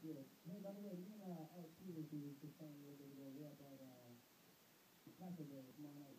good. Hey, by the way, me and uh, Alex Peters, who was just telling a little bit ago, we're up uh, Castle tomorrow night.